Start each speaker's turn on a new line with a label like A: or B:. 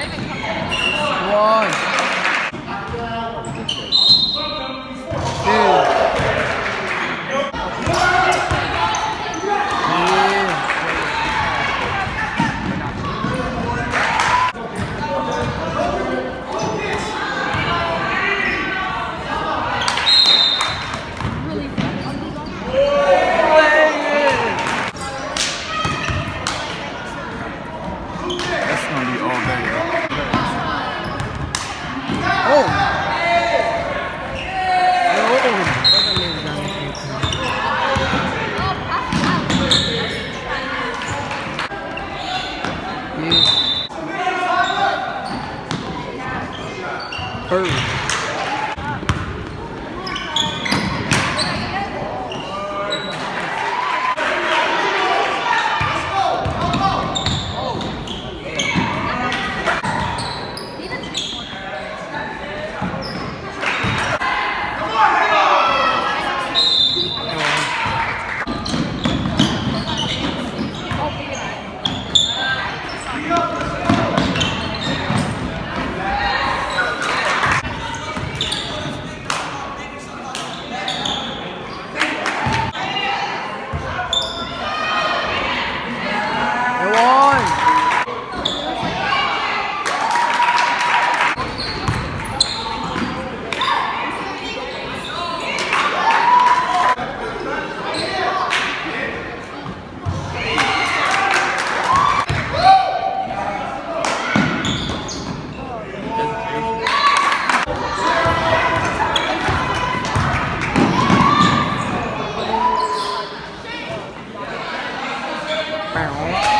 A: One.
B: That's gonna be all day.
A: bird. Bow.